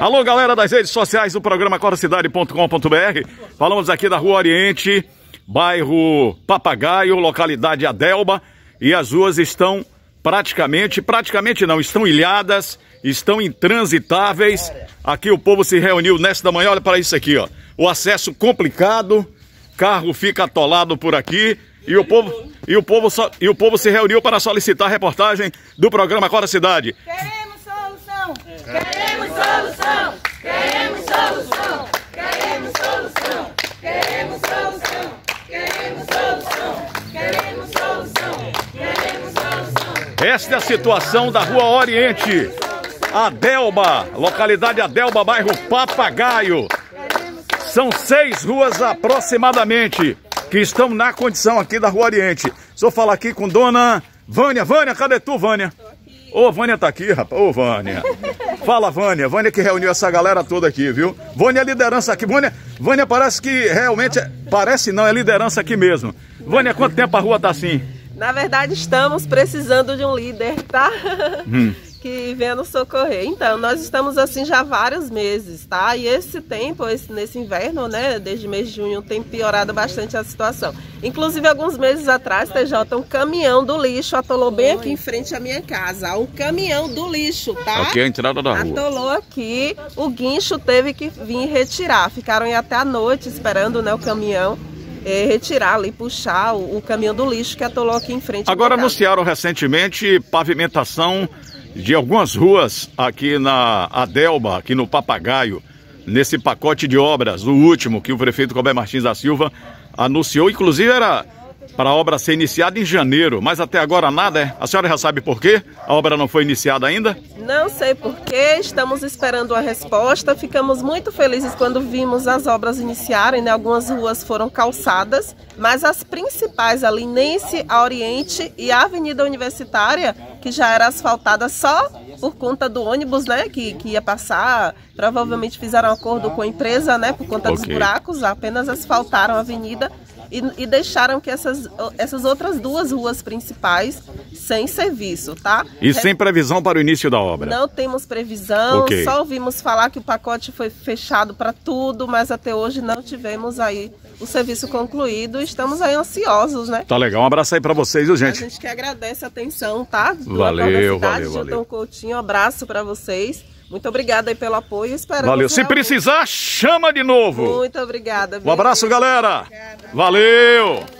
Alô, galera das redes sociais do programa coracidade.com.br. Falamos aqui da Rua Oriente, bairro Papagaio, localidade Adelba, e as ruas estão praticamente, praticamente não, estão ilhadas, estão intransitáveis. Aqui o povo se reuniu nesta manhã, olha para isso aqui, ó. O acesso complicado, carro fica atolado por aqui e o povo e o povo só, e o povo se reuniu para solicitar a reportagem do programa Acorda Cidade. Queremos solução! Queremos solução! Queremos solução! Queremos solução! Queremos solução! Queremos solução! Queremos solução! Queremos solução! Esta é a situação da Rua Oriente. Adelba, localidade Adelba, bairro Papagaio. São seis ruas aproximadamente que estão na condição aqui da Rua Oriente. Só falar aqui com dona Vânia. Vânia, cadê tu, Vânia? Ô, Vânia tá aqui, rapaz. Ô, Vânia. Fala, Vânia. Vânia que reuniu essa galera toda aqui, viu? Vânia é liderança aqui. Vânia, Vânia parece que realmente... É... Parece não, é liderança aqui mesmo. Vânia, quanto tempo a rua tá assim? Na verdade, estamos precisando de um líder, tá? Hum que venha nos socorrer. Então, nós estamos assim já há vários meses, tá? E esse tempo, esse, nesse inverno, né, desde mês de junho, tem piorado bastante a situação. Inclusive, alguns meses atrás, TJ, um caminhão do lixo atolou bem aqui em frente à minha casa. Um caminhão do lixo, tá? Aqui é a entrada da rua. Atolou aqui, o guincho teve que vir retirar. Ficaram aí até a noite esperando, né, o caminhão. É, retirar ali, puxar o, o, caminhão do lixo que atolou aqui em frente. Agora anunciaram recentemente pavimentação de algumas ruas aqui na Adelba, aqui no Papagaio, nesse pacote de obras, o último que o prefeito Colbert Martins da Silva anunciou, inclusive era para a obra ser iniciada em janeiro, mas até agora nada, é? A senhora já sabe por quê? A obra não foi iniciada ainda? Não sei por quê, estamos esperando a resposta. Ficamos muito felizes quando vimos as obras iniciarem, né? Algumas ruas foram calçadas, mas as principais ali, Nense, a Oriente e a Avenida Universitária, que já era asfaltada só por conta do ônibus, né, que, que ia passar. Provavelmente fizeram acordo com a empresa, né, por conta okay. dos buracos, apenas asfaltaram a avenida e, e, deixaram que essas, essas outras duas ruas principais sem serviço, tá? E sem previsão para o início da obra? Não temos previsão, okay. só ouvimos falar que o pacote foi fechado para tudo, mas até hoje não tivemos aí o serviço concluído. Estamos aí ansiosos, né? Tá legal, um abraço aí para vocês, viu, gente? A gente que agradece a atenção, tá? Do valeu, valeu, valeu. Coutinho, um abraço para vocês. Muito obrigada aí pelo apoio. Esperamos Valeu. Se precisar, chama de novo. Muito obrigada. Um abraço, galera. Obrigada. Valeu.